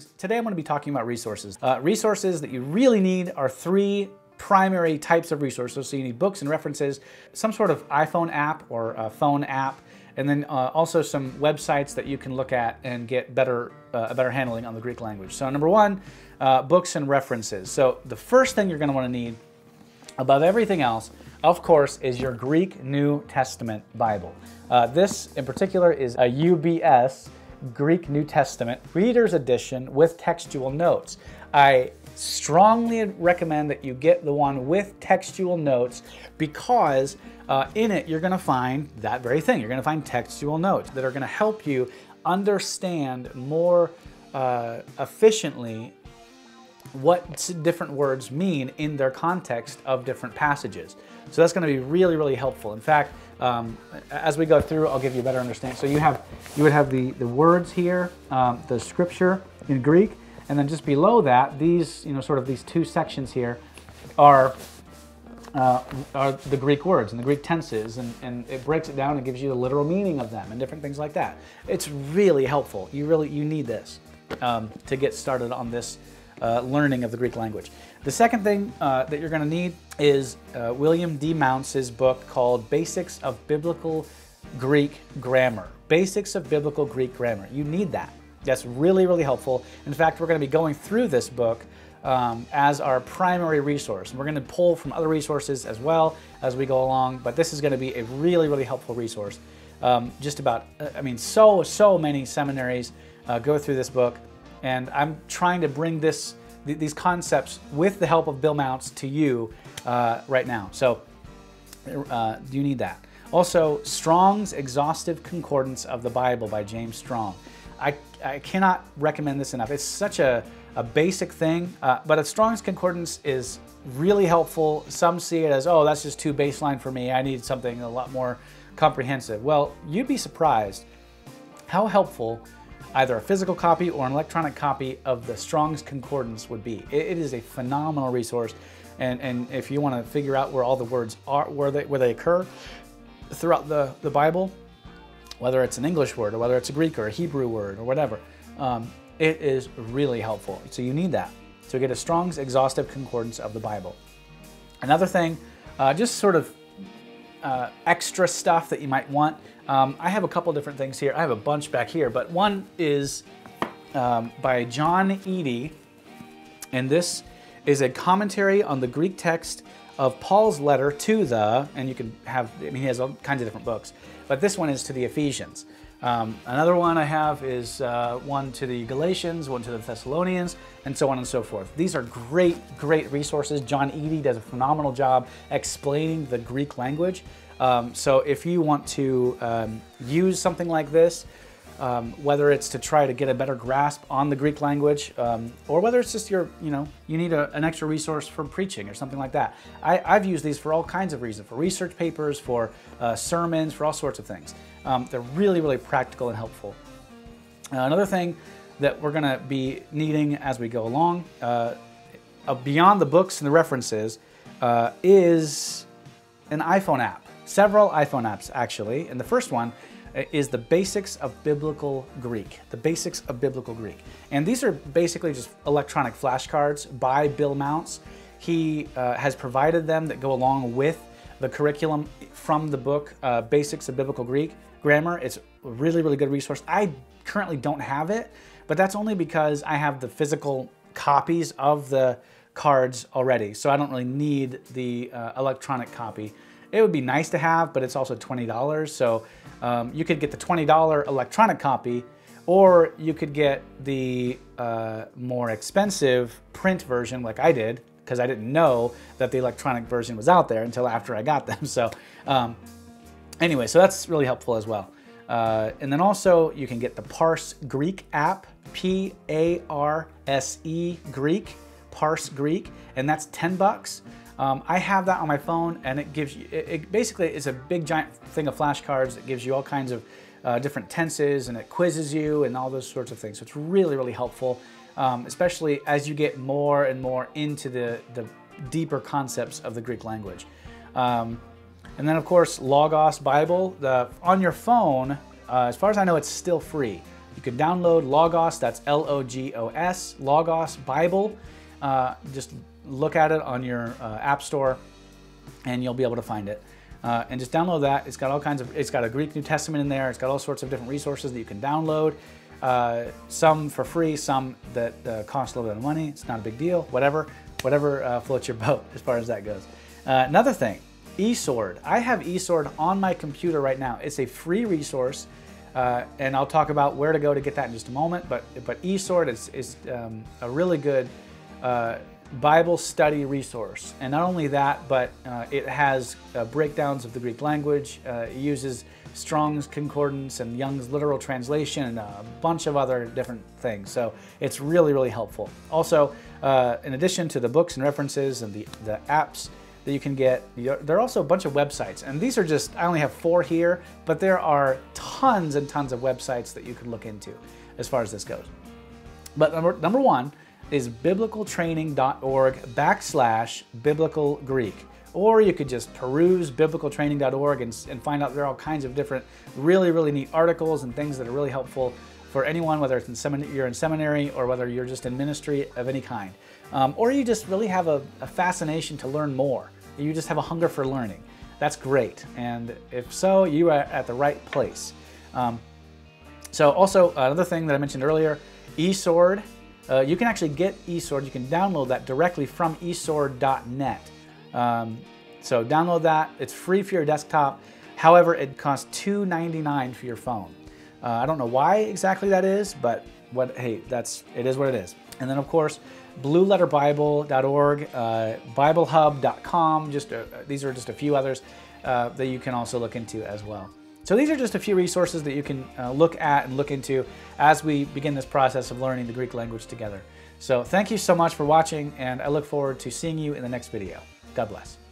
things. Today I'm going to be talking about resources. Uh, resources that you really need are three primary types of resources. So you need books and references, some sort of iPhone app or a phone app, and then uh, also some websites that you can look at and get better uh, a better handling on the Greek language. So number one, uh, books and references. So the first thing you're going to want to need above everything else, of course, is your Greek New Testament Bible. Uh, this in particular is a UBS Greek New Testament Reader's Edition with textual notes. I strongly recommend that you get the one with textual notes because uh, in it you're going to find that very thing. You're going to find textual notes that are going to help you understand more uh, efficiently what different words mean in their context of different passages. So that's going to be really, really helpful. In fact, um, as we go through, I'll give you a better understanding. So you have, you would have the, the words here, um, the scripture in Greek, and then just below that, these, you know, sort of these two sections here are, uh, are the Greek words and the Greek tenses, and, and it breaks it down and gives you the literal meaning of them and different things like that. It's really helpful. You really, you need this um, to get started on this uh, learning of the Greek language. The second thing uh, that you're going to need is uh, William D. Mounce's book called Basics of Biblical Greek Grammar. Basics of Biblical Greek Grammar. You need that. That's really, really helpful. In fact, we're going to be going through this book um, as our primary resource. We're going to pull from other resources as well as we go along, but this is going to be a really, really helpful resource. Um, just about, uh, I mean, so, so many seminaries uh, go through this book, and I'm trying to bring this th these concepts with the help of Bill Mounce to you uh, right now. So uh, you need that. Also, Strong's Exhaustive Concordance of the Bible by James Strong. I, I cannot recommend this enough. It's such a, a basic thing, uh, but a Strong's Concordance is really helpful. Some see it as, oh, that's just too baseline for me. I need something a lot more comprehensive. Well, you'd be surprised how helpful either a physical copy or an electronic copy of the Strong's Concordance would be. it, is a phenomenal resource. And, and if you want to figure out where all the words are, where they, where they occur throughout the, the Bible, whether it's an English word or whether it's a Greek or a Hebrew word or whatever. Um, it is really helpful. So you need that. So get a Strong's exhaustive concordance of the Bible. Another thing, uh, just sort of uh, extra stuff that you might want. Um, I have a couple different things here. I have a bunch back here, but one is um, by John Eadie, and this is a commentary on the Greek text of Paul's letter to the, and you can have, I mean, he has all kinds of different books, but this one is to the Ephesians. Um, another one I have is uh, one to the Galatians, one to the Thessalonians, and so on and so forth. These are great, great resources. John Eadie does a phenomenal job explaining the Greek language. Um, so if you want to um, use something like this, um, whether it's to try to get a better grasp on the Greek language, um, or whether it's just you know, you need a, an extra resource for preaching or something like that. I, have used these for all kinds of reasons, for research papers, for uh, sermons, for all sorts of things. Um, they're really, really practical and helpful. Uh, another thing that we're going to be needing as we go along, uh, uh, beyond the books and the references, uh, is an iPhone app. Several iPhone apps, actually. And the first one is the basics of biblical Greek. The basics of biblical Greek. And these are basically just electronic flashcards by Bill Mounce. He uh, has provided them that go along with the curriculum from the book uh, Basics of Biblical Greek Grammar. It's a really, really good resource. I currently don't have it, but that's only because I have the physical copies of the cards already. So I don't really need the uh, electronic copy. It would be nice to have, but it's also $20. So um, you could get the $20 electronic copy or you could get the uh, more expensive print version like I did because I didn't know that the electronic version was out there until after I got them. So um, anyway, so that's really helpful as well. Uh, and then also you can get the Parse Greek app, P-A-R-S-E Greek, Parse Greek, and that's 10 bucks. Um, I have that on my phone and it gives you, it, it basically is a big giant thing of flashcards that gives you all kinds of uh, different tenses and it quizzes you and all those sorts of things. So it's really, really helpful, um, especially as you get more and more into the, the deeper concepts of the Greek language. Um, and then of course, Logos Bible, the, on your phone, uh, as far as I know, it's still free. You can download Logos, that's L O G O S, Logos Bible. Uh, just look at it on your uh, App Store and you'll be able to find it. Uh, and just download that. It's got all kinds of, it's got a Greek New Testament in there. It's got all sorts of different resources that you can download. Uh, some for free, some that uh, cost a little bit of money. It's not a big deal. Whatever, whatever uh, floats your boat as far as that goes. Uh, another thing, eSword. I have eSword on my computer right now. It's a free resource. Uh, and I'll talk about where to go to get that in just a moment. But but eSword is, is um, a really good Bible study resource. And not only that, but uh, it has uh, breakdowns of the Greek language. Uh, it uses Strong's Concordance and Young's literal translation and a bunch of other different things. So it's really, really helpful. Also, uh, in addition to the books and references and the, the apps that you can get, there are also a bunch of websites. And these are just, I only have four here, but there are tons and tons of websites that you can look into as far as this goes. But number, number one, is biblicaltraining.org backslash biblical Greek. Or you could just peruse biblicaltraining.org and, and find out there are all kinds of different really, really neat articles and things that are really helpful for anyone, whether it's in seminary, you're in seminary or whether you're just in ministry of any kind. Um, or you just really have a, a fascination to learn more. You just have a hunger for learning. That's great. And if so, you are at the right place. Um, so also another thing that I mentioned earlier, eSword uh, you can actually get eSword, you can download that directly from esword.net. Um, so download that, it's free for your desktop. However, it costs $2.99 for your phone. Uh, I don't know why exactly that is, but what hey, that's it is what it is. And then of course, blueletterbible.org, uh, biblehub.com, just uh, these are just a few others uh, that you can also look into as well. So these are just a few resources that you can uh, look at and look into as we begin this process of learning the Greek language together. So thank you so much for watching and I look forward to seeing you in the next video. God bless.